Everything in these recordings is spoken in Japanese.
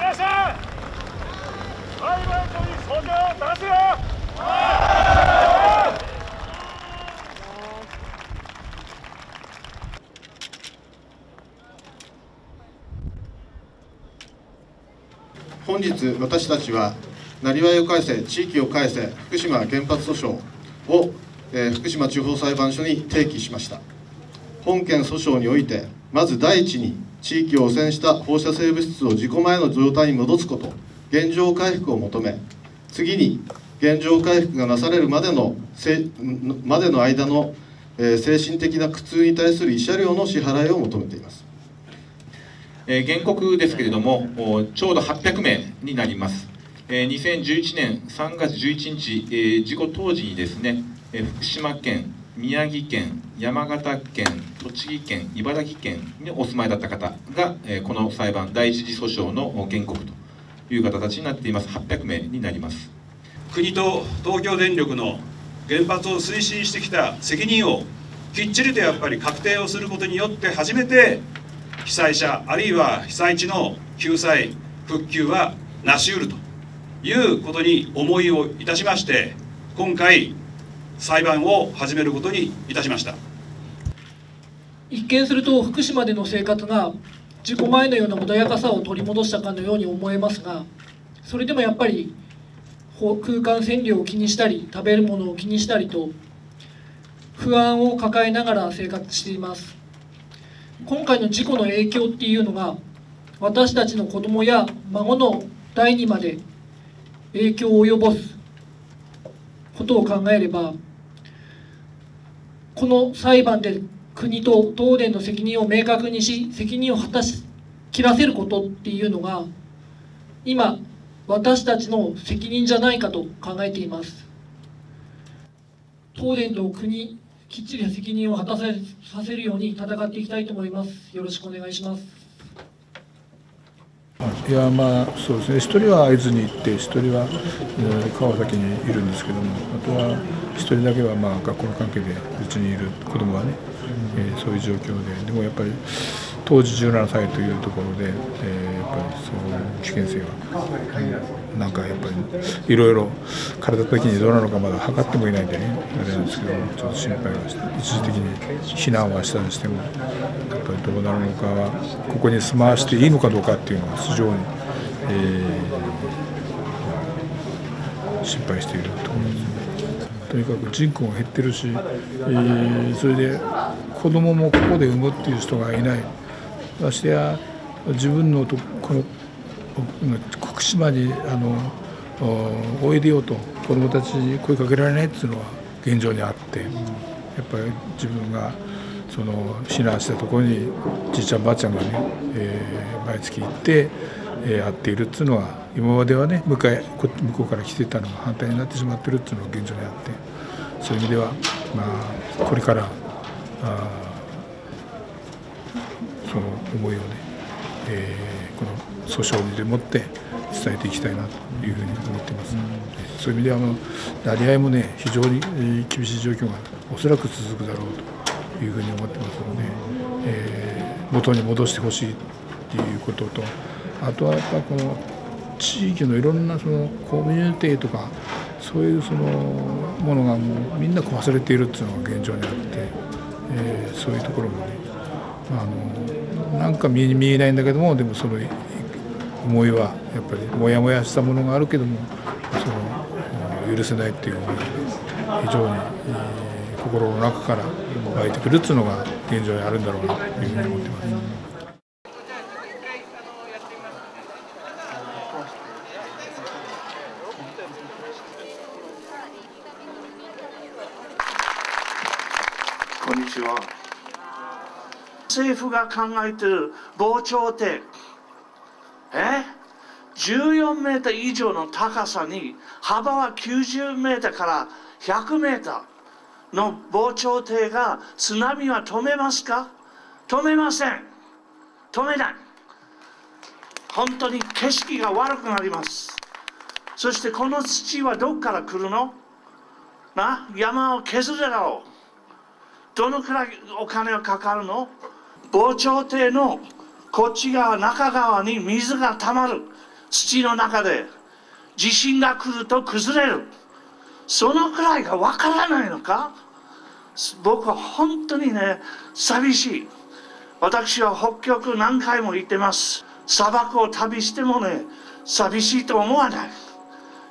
らっしゃい裁判所に訴状を出せよ本日私たちはなりわいを返せ地域を返せ福島原発訴訟を、えー福島地方裁判所に提起しました。本件訴訟においてまず第一に地域を汚染した放射性物質を事故前の状態に戻すこと現状回復を求め次に現状回復がなされるまでのせまでの間の、えー精神的な苦痛に対する慰謝料の支払いを求めていますえー原告ですけれども、おちょうど800名になります。えー2011年3月11日、えー事故当時にですね、えー福島県、宮城県、山形県、栃木県、茨城県にお住まいだった方が、えこの裁判、第一次訴訟の原告という形になっています。800名になります。国と東京電力の原発を推進してきた責任をきっちりとやっぱり確定をすることによって初めて被災者あるいは被災地の救済復旧は成し得るということに思いをいたしまして今回裁判を始めることにいたしました。一見すると福島での生活が事故前のような穏やかさを取り戻したかのように思えますがそれでもやっぱり空間線量を気にしたり食べるものを気にしたりと不安を抱えながら生活しています。今回の事故の影響っていうのが私たちの子供や孫の代にまで影響を及ぼすことを考えればこの裁判で国と東電の責任を明確にし責任を果たし切らせることっていうのが今私たちの責任じゃないかと考えています。東電と国きっちり責任を果たささせるように戦っていきたいと思います。よろしくお願いします。いやまあそうですね。一人は会津に行って一人は、えー川崎にいるんですけどもあとは一人だけはまあ学校の関係でうちにいる子供がね、えーそういう状況ででもやっぱり当時17歳というところで、えーやっぱりそういう危険性は、うんなんかやっぱりいろいろ体的にどうなのかまだ測ってもいないんでねあれなんですけどちょっと心配はして一時的に避難はしたにしてもやっぱりどうなるのかはここに住まわしていいのかどうかっていうのは非常に、えー心配しているところです。とにかく人口が減ってるし、えーそれで子供もここで産むっていう人がいないましてや自分のとこの福島にあのおいでよと子供たちに声かけられないっていうのは現状にあってやっぱり自分がその避難したところにじいちゃんばあちゃんがね、えー毎月行って、えー会っているっていうのは今まではね向かいこ向こうから来てたのが反対になってしまってるっていうのが現状にあってそういう意味ではまあこれからあその思いをね、えーこの訴訟にでもって伝えていきたいなというふうに思っています。そういう意味ではあのなり合いもね非常に厳しい状況がおそらく続くだろうというふうに思ってますので、えー元に戻してほしいっていうこととあとはやっぱこの地域のいろんなそのコミュニティとかそういうそのものがもうみんな壊されているっていうのが現状にあって、えーそういうところもねあのなんか見え見えないんだけどもでもその思いはやっぱりモヤモヤしたものがあるけどもその許せないっていう思いが非常に、えー心の中から湧いてくるっていうのが現状にあるんだろうなというふうに思ってます。こんにちは。政府が考えている防潮堤、え ?14 メーター以上の高さに、幅は90メーターから100メーターの防潮堤が津波は止めますか？止めません。止めない。本当に景色が悪くなります。そしてこの土はどこから来るの？な？山を削るだろう。どのくらいお金がかかるの？防潮堤のこっち側中側に水がたまる。土の中で。地震が来ると崩れる。そのくらいがわからないのか。僕は本当にね寂しい。私は北極何回も行ってます。砂漠を旅してもね寂しいと思わない。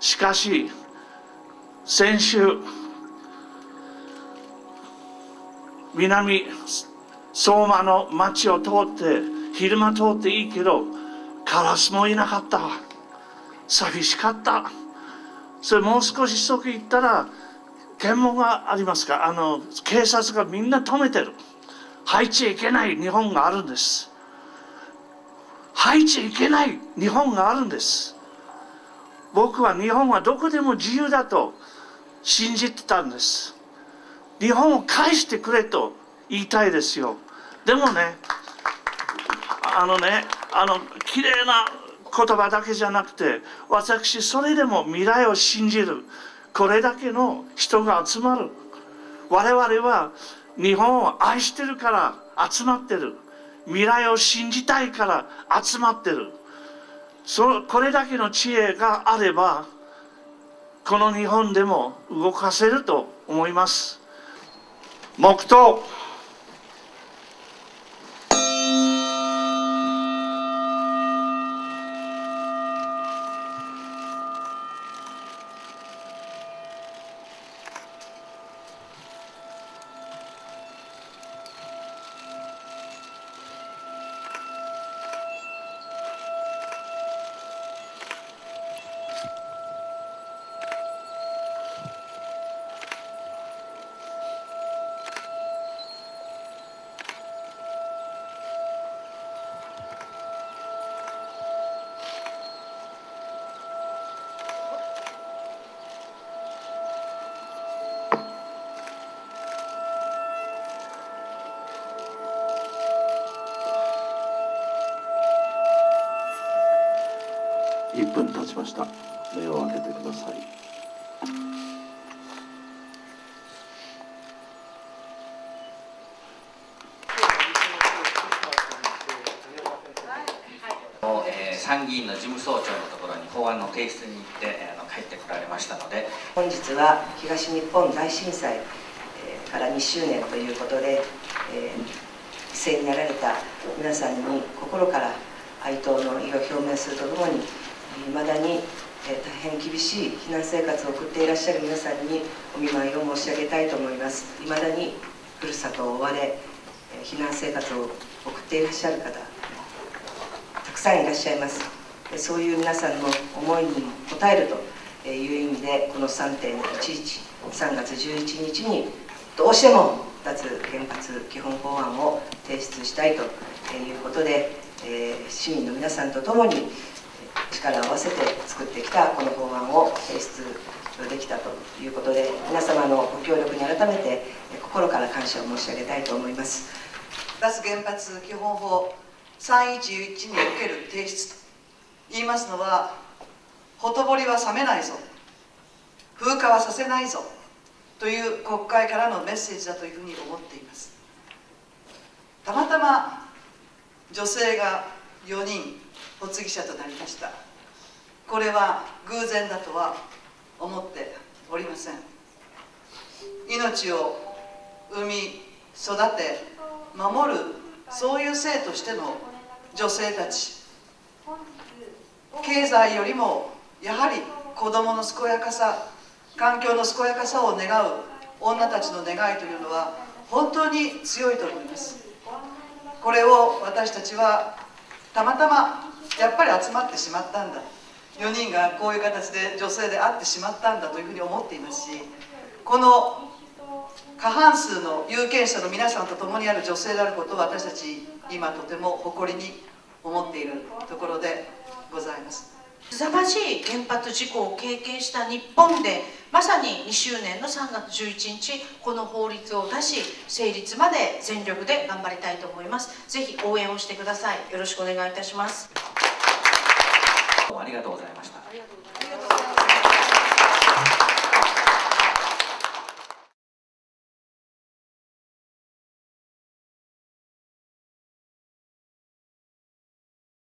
しかし先週南相馬の町を通って昼間通っていいけどカラスもいなかった。寂しかった。それもう少し先行ったら検問がありますか。あの警察がみんな止めてる。入っちゃいけない日本があるんです。入っちゃいけない日本があるんです。僕は日本はどこでも自由だと信じてたんです。日本を返してくれと言いたいですよ。でもねあのねあの綺麗な言葉だけじゃなくて私それでも未来を信じるこれだけの人が集まる。我々は日本を愛してるから集まってる。未来を信じたいから集まってる。そこれだけの知恵があればこの日本でも動かせると思います。黙祷。分経ちました。目を開けてください。参議院の事務総長のところに法案の提出に行ってあの帰ってこられましたので本日は東日本大震災から2周年ということで、えー犠牲になられた皆さんに心から哀悼の意を表明するとともにまだにえ大変厳しい避難生活を送っていらっしゃる皆さんにお見舞いを申し上げたいと思います。いまだにふるさとを追われえ避難生活を送っていらっしゃる方たくさんいらっしゃいます。そういう皆さんの思いにも応えるという意味でこの3.11 3月11日にどうしても脱原発基本法案を提出したいということで、え市民の皆さんと共に力を合わせて作ってきたこの法案を提出できたということで皆様のご協力に改めてえ心から感謝を申し上げたいと思います。脱原発基本法311における提出と言いますのはほとぼりは冷めないぞ風化はさせないぞという国会からのメッセージだというふうに思っています。たまたま女性が4人発議者となりました。これは偶然だとは思っておりません。命を産み育て守るそういう性としての女性たち。経済よりもやはり子どもの健やかさ環境の健やかさを願う女たちの願いというのは本当に強いと思います。これを私たちはたまたまやっぱり集まってしまったんだ。4人がこういう形で女性であってしまったんだというふうに思っていますしこの過半数の有権者の皆さんと共にある女性であることを私たち今とても誇りに思っているところでございます。凄まじい原発事故を経験した日本でまさに2周年の3月11日この法律を出し成立まで全力で頑張りたいと思います。ぜひ応援をしてください。よろしくお願いいたします。ありがとうございました。